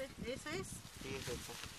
ese, es. Sí, es ese.